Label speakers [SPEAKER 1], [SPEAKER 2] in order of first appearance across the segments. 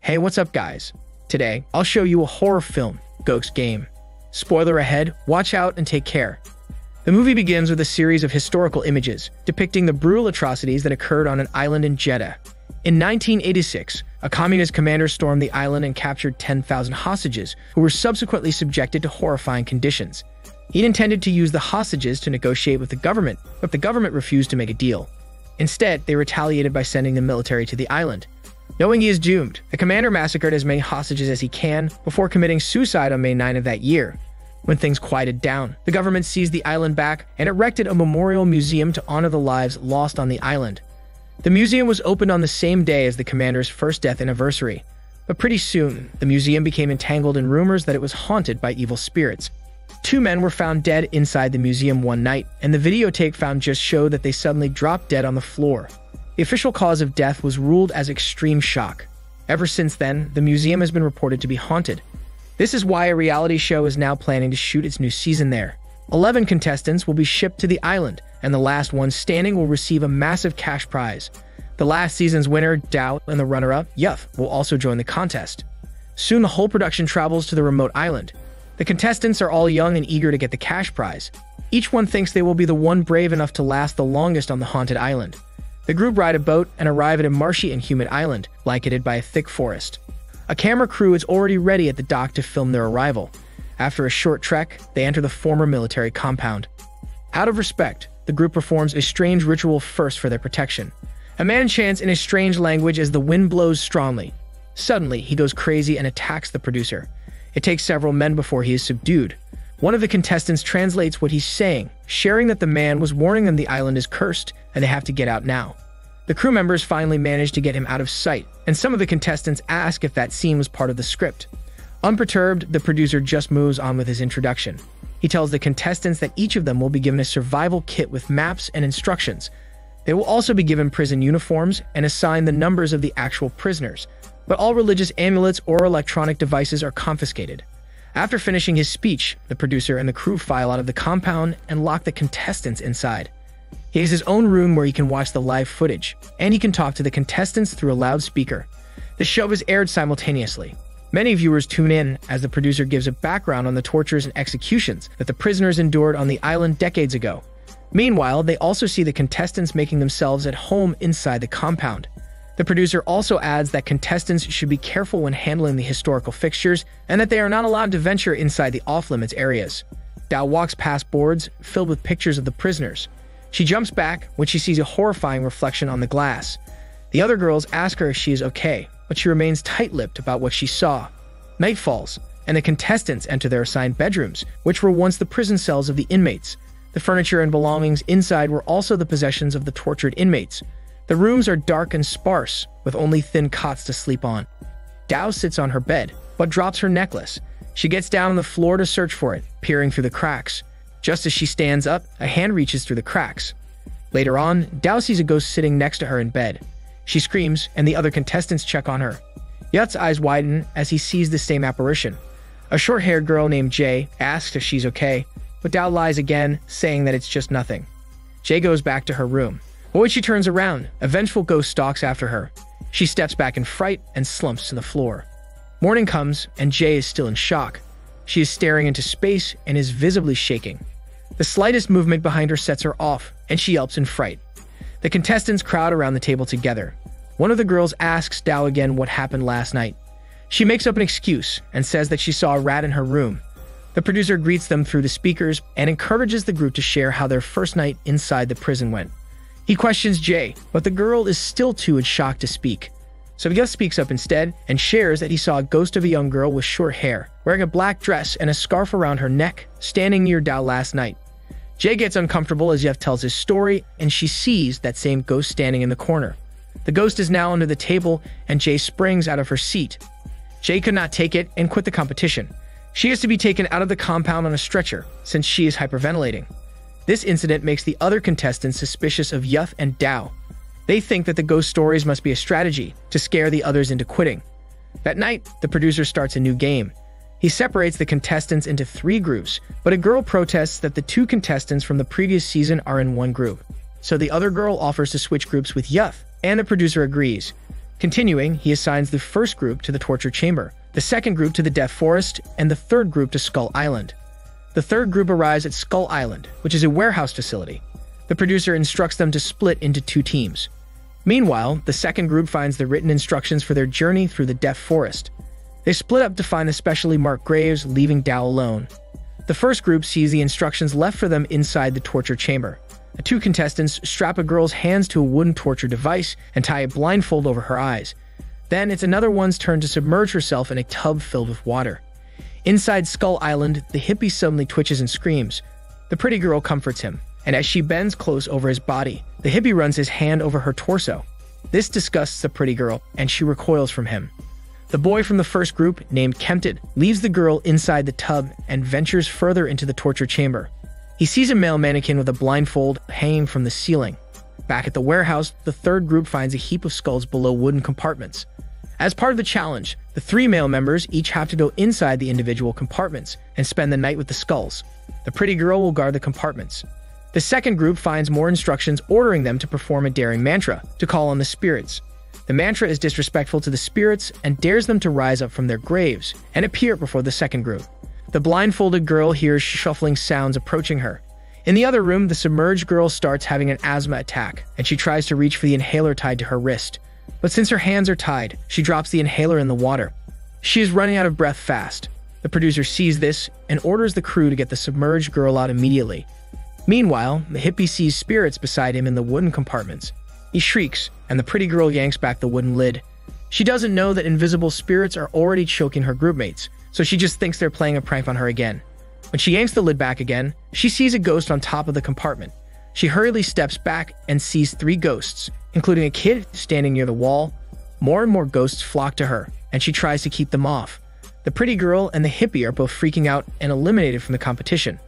[SPEAKER 1] Hey, what's up, guys? Today, I'll show you a horror film, Ghost Game. Spoiler ahead, watch out and take care. The movie begins with a series of historical images depicting the brutal atrocities that occurred on an island in Jeddah. In 1986, a communist commander stormed the island and captured 10,000 hostages, who were subsequently subjected to horrifying conditions. He'd intended to use the hostages to negotiate with the government, but the government refused to make a deal. Instead, they retaliated by sending the military to the island. Knowing he is doomed, the commander massacred as many hostages as he can before committing suicide on May 9 of that year. When things quieted down, the government seized the island back and erected a memorial museum to honor the lives lost on the island. The museum was opened on the same day as the commander's first death anniversary, but pretty soon, the museum became entangled in rumors that it was haunted by evil spirits. Two men were found dead inside the museum one night, and the videotape found just showed that they suddenly dropped dead on the floor. The official cause of death was ruled as extreme shock. Ever since then, the museum has been reported to be haunted. This is why a reality show is now planning to shoot its new season there. 11 contestants will be shipped to the island, and the last one standing will receive a massive cash prize. The last season's winner, Dao, and the runner-up, Yuff, will also join the contest. Soon the whole production travels to the remote island. The contestants are all young and eager to get the cash prize. Each one thinks they will be the one brave enough to last the longest on the haunted island. The group ride a boat and arrive at a marshy and humid island, blanketed by a thick forest. A camera crew is already ready at the dock to film their arrival. After a short trek, they enter the former military compound. Out of respect, the group performs a strange ritual first for their protection. A man chants in a strange language as the wind blows strongly. Suddenly, he goes crazy and attacks the producer. It takes several men before he is subdued. One of the contestants translates what he's saying, sharing that the man was warning them the island is cursed and they have to get out now. The crew members finally manage to get him out of sight, and some of the contestants ask if that scene was part of the script. Unperturbed, the producer just moves on with his introduction. He tells the contestants that each of them will be given a survival kit with maps and instructions. They will also be given prison uniforms and assigned the numbers of the actual prisoners, but all religious amulets or electronic devices are confiscated. After finishing his speech, the producer and the crew file out of the compound and lock the contestants inside. He has his own room where he can watch the live footage, and he can talk to the contestants through a loudspeaker. The show is aired simultaneously, Many viewers tune in as the producer gives a background on the tortures and executions that the prisoners endured on the island decades ago. Meanwhile, they also see the contestants making themselves at home inside the compound. The producer also adds that contestants should be careful when handling the historical fixtures and that they are not allowed to venture inside the off-limits areas. Dao walks past boards filled with pictures of the prisoners. She jumps back when she sees a horrifying reflection on the glass. The other girls ask her if she is okay, but she remains tight-lipped about what she saw. Night falls, and the contestants enter their assigned bedrooms, which were once the prison cells of the inmates. The furniture and belongings inside were also the possessions of the tortured inmates. The rooms are dark and sparse, with only thin cots to sleep on. Dao sits on her bed, but drops her necklace. She gets down on the floor to search for it, peering through the cracks. Just as she stands up, a hand reaches through the cracks. Later on, Dao sees a ghost sitting next to her in bed. She screams, and the other contestants check on her. Yut's eyes widen as he sees the same apparition. A short haired girl named Jay asks if she's okay, but Dao lies again, saying that it's just nothing. Jay goes back to her room. She turns around, a vengeful ghost stalks after her. She steps back in fright and slumps to the floor. Morning comes, and Jay is still in shock. She is staring into space and is visibly shaking. The slightest movement behind her sets her off, and she yelps in fright. The contestants crowd around the table together. One of the girls asks Dao again what happened last night. She makes up an excuse and says that she saw a rat in her room. The producer greets them through the speakers and encourages the group to share how their first night inside the prison went. He questions Jay, but the girl is still too in shock to speak. So Gus speaks up instead and shares that he saw a ghost of a young girl with short hair, wearing a black dress and a scarf around her neck, standing near Dao last night. Jay gets uncomfortable as Yev tells his story, and she sees that same ghost standing in the corner. The ghost is now under the table, and Jay springs out of her seat. Jay could not take it and quit the competition. She has to be taken out of the compound on a stretcher, since she is hyperventilating. This incident makes the other contestants suspicious of Yuff and Dao. They think that the ghost stories must be a strategy to scare the others into quitting. That night, the producer starts a new game. He separates the contestants into three groups, but a girl protests that the two contestants from the previous season are in one group. So the other girl offers to switch groups with Yuth, and the producer agrees. Continuing, he assigns the first group to the torture chamber, the second group to the Death Forest, and the third group to Skull Island. The third group arrives at Skull Island, which is a warehouse facility. The producer instructs them to split into two teams. Meanwhile, the second group finds the written instructions for their journey through the Death Forest. They split up to find the specially marked graves, leaving Dao alone. The first group sees the instructions left for them inside the torture chamber. The two contestants strap a girl's hands to a wooden torture device and tie a blindfold over her eyes. Then it's another one's turn to submerge herself in a tub filled with water. Inside Skull Island, the hippie suddenly twitches and screams. The pretty girl comforts him, and as she bends close over his body, the hippie runs his hand over her torso. This disgusts the pretty girl, and she recoils from him. The boy from the first group, named Kempted, leaves the girl inside the tub and ventures further into the torture chamber. He sees a male mannequin with a blindfold hanging from the ceiling. Back at the warehouse, the third group finds a heap of skulls below wooden compartments. As part of the challenge, the three male members each have to go inside the individual compartments and spend the night with the skulls. The pretty girl will guard the compartments. The second group finds more instructions ordering them to perform a daring mantra to call on the spirits. The mantra is disrespectful to the spirits and dares them to rise up from their graves and appear before the second group. The blindfolded girl hears shuffling sounds approaching her. In the other room, the submerged girl starts having an asthma attack, and she tries to reach for the inhaler tied to her wrist. But since her hands are tied, she drops the inhaler in the water. She is running out of breath fast. The producer sees this and orders the crew to get the submerged girl out immediately. Meanwhile, the hippie sees spirits beside him in the wooden compartments. He shrieks, and the pretty girl yanks back the wooden lid. She doesn't know that invisible spirits are already choking her groupmates, so she just thinks they're playing a prank on her again. When she yanks the lid back again, she sees a ghost on top of the compartment. She hurriedly steps back and sees three ghosts, including a kid standing near the wall. More and more ghosts flock to her, and she tries to keep them off. The pretty girl and the hippie are both freaking out and eliminated from the competition.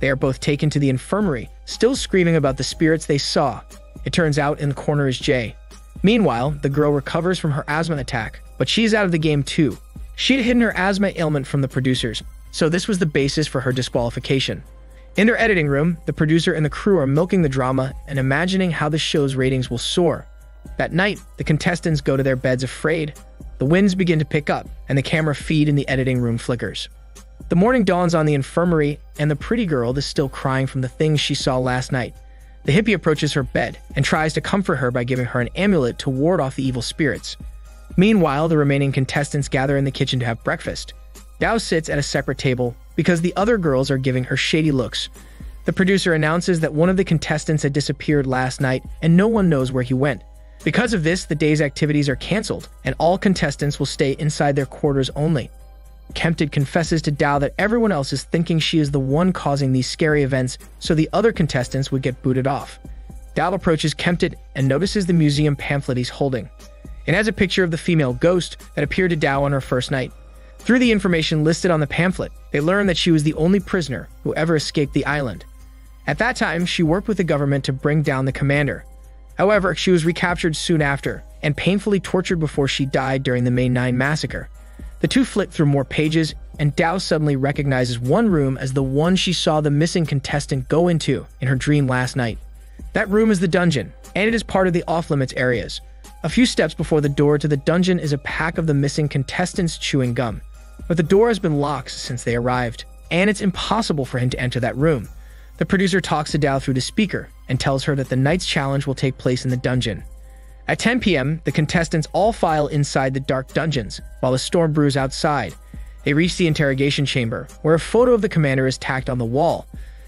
[SPEAKER 1] They are both taken to the infirmary, still screaming about the spirits they saw. It turns out in the corner is Jay. Meanwhile, the girl recovers from her asthma attack, but she's out of the game too. She'd hidden her asthma ailment from the producers, so this was the basis for her disqualification. In their editing room, the producer and the crew are milking the drama and imagining how the show's ratings will soar. That night, the contestants go to their beds afraid. The winds begin to pick up, and the camera feed in the editing room flickers. The morning dawns on the infirmary, and the pretty girl is still crying from the things she saw last night. The hippie approaches her bed and tries to comfort her by giving her an amulet to ward off the evil spirits. Meanwhile, the remaining contestants gather in the kitchen to have breakfast. Dao sits at a separate table because the other girls are giving her shady looks. The producer announces that one of the contestants had disappeared last night and no one knows where he went. Because of this, the day's activities are cancelled and all contestants will stay inside their quarters only. Kempted confesses to Dao that everyone else is thinking she is the one causing these scary events, so the other contestants would get booted off. Dao approaches Kempted and notices the museum pamphlet he's holding. It has a picture of the female ghost that appeared to Dao on her first night. Through the information listed on the pamphlet, they learn that she was the only prisoner who ever escaped the island. At that time, she worked with the government to bring down the commander. However, she was recaptured soon after and painfully tortured before she died during the May 9 massacre. The two flick through more pages, and Dao suddenly recognizes one room as the one she saw the missing contestant go into in her dream last night. That room is the dungeon, and it is part of the off-limits areas. A few steps before the door to the dungeon is a pack of the missing contestants chewing gum. But the door has been locked since they arrived, and it's impossible for him to enter that room. The producer talks to Dao through the speaker and tells her that the night's challenge will take place in the dungeon. At 10 p.m., the contestants all file inside the dark dungeons, while a storm brews outside. They reach the interrogation chamber, where a photo of the commander is tacked on the wall.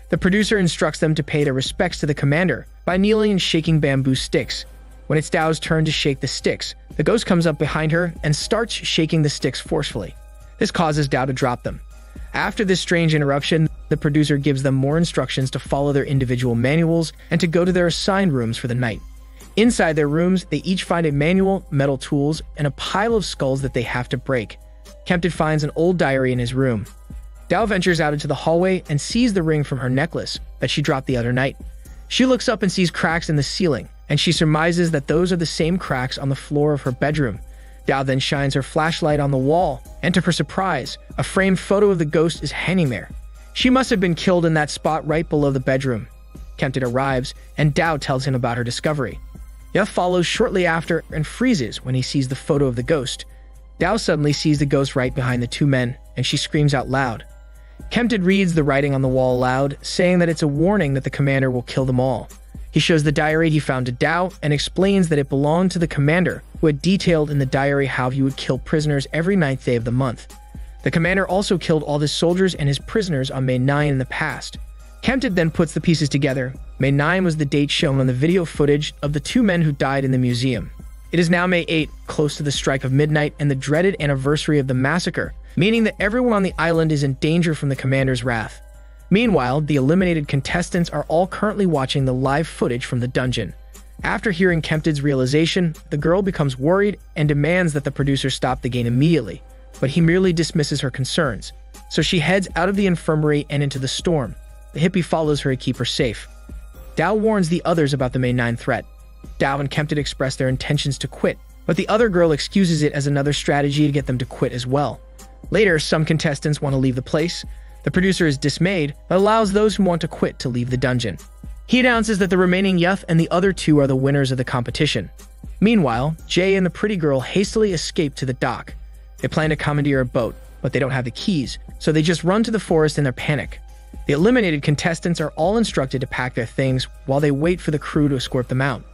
[SPEAKER 1] The producer instructs them to pay their respects to the commander by kneeling and shaking bamboo sticks. When it's Dao's turn to shake the sticks, the ghost comes up behind her and starts shaking the sticks forcefully. This causes Dao to drop them. After this strange interruption, the producer gives them more instructions to follow their individual manuals and to go to their assigned rooms for the night. Inside their rooms, they each find a manual, metal tools, and a pile of skulls that they have to break. Kempted finds an old diary in his room. Dao ventures out into the hallway and sees the ring from her necklace that she dropped the other night. She looks up and sees cracks in the ceiling, and she surmises that those are the same cracks on the floor of her bedroom. Dao then shines her flashlight on the wall and to her surprise, a framed photo of the ghost is hanging there. She must have been killed in that spot right below the bedroom. Kempted arrives, and Dao tells him about her discovery. Yuff follows shortly after and freezes when he sees the photo of the ghost. Dao suddenly sees the ghost right behind the two men, and she screams out loud. Kempted reads the writing on the wall aloud, saying that it's a warning that the commander will kill them all. He shows the diary he found to Dao and explains that it belonged to the commander, had detailed in the diary how he would kill prisoners every ninth day of the month. The commander also killed all his soldiers and his prisoners on May 9 in the past. Kempted then puts the pieces together. May 9 was the date shown on the video footage of the two men who died in the museum. It is now May 8, close to the strike of midnight and the dreaded anniversary of the massacre, meaning that everyone on the island is in danger from the commander's wrath. Meanwhile, the eliminated contestants are all currently watching the live footage from the dungeon. After hearing Kempted's realization, the girl becomes worried and demands that the producer stop the game immediately, but he merely dismisses her concerns. So she heads out of the infirmary and into the storm. The hippie follows her to keep her safe. Dao warns the others about the May 9 threat. Dao and Kempted express their intentions to quit, but the other girl excuses it as another strategy to get them to quit as well. Later, some contestants want to leave the place. The producer is dismayed, but allows those who want to quit to leave the dungeon. He announces that the remaining Yuff and the other two are the winners of the competition. Meanwhile, Jay and the pretty girl hastily escape to the dock. They plan to commandeer a boat, but they don't have the keys, so they just run to the forest in their panic. The eliminated contestants are all instructed to pack their things while they wait for the crew to escort them out.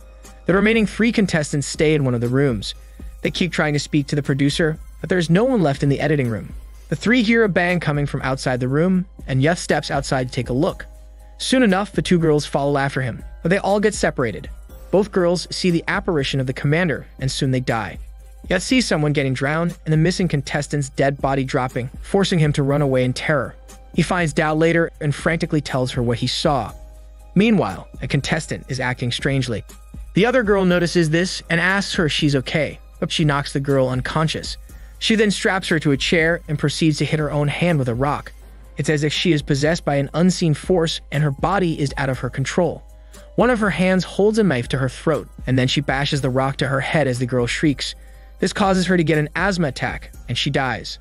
[SPEAKER 1] The remaining three contestants stay in one of the rooms. They keep trying to speak to the producer, but there is no one left in the editing room. The three hear a bang coming from outside the room, and Yuff steps outside to take a look. Soon enough, the two girls follow after him, but they all get separated. Both girls see the apparition of the commander, and soon they die. Yuff sees someone getting drowned and the missing contestant's dead body dropping, forcing him to run away in terror. He finds Dao later and frantically tells her what he saw. Meanwhile, a contestant is acting strangely. The other girl notices this and asks her if she's okay, but she knocks the girl unconscious. She then straps her to a chair and proceeds to hit her own hand with a rock. It's as if she is possessed by an unseen force and her body is out of her control. One of her hands holds a knife to her throat, and then she bashes the rock to her head as the girl shrieks. This causes her to get an asthma attack, and she dies.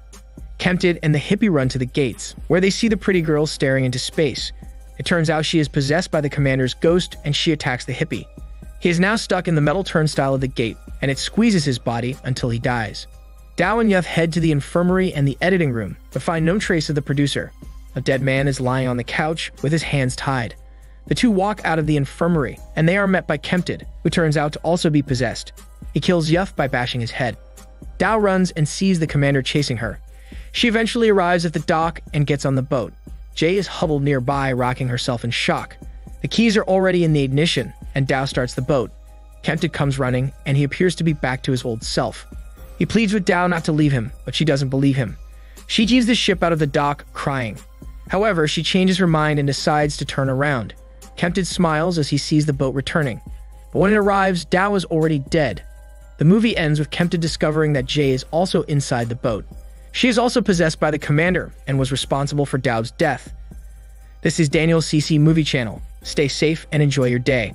[SPEAKER 1] Kempted and the hippie run to the gates, where they see the pretty girl staring into space. It turns out she is possessed by the commander's ghost, and she attacks the hippie. He is now stuck in the metal turnstile of the gate, and it squeezes his body until he dies. Dao and Yuff head to the infirmary and the editing room, but find no trace of the producer. A dead man is lying on the couch with his hands tied. The two walk out of the infirmary, and they are met by Kempted, who turns out to also be possessed. He kills Yuff by bashing his head. Dao runs and sees the commander chasing her. She eventually arrives at the dock and gets on the boat. Jay is huddled nearby, rocking herself in shock. The keys are already in the ignition, and Dao starts the boat. Kempted comes running, and he appears to be back to his old self. He pleads with Dao not to leave him, but she doesn't believe him. She jeeves the ship out of the dock, crying. However, she changes her mind and decides to turn around. Kempted smiles as he sees the boat returning. But when it arrives, Dao is already dead. The movie ends with Kempted discovering that Jay is also inside the boat. She is also possessed by the commander and was responsible for Dao's death. This is Daniel CC Movie Channel. Stay safe and enjoy your day.